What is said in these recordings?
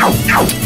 Ow, ow.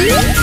Yeah!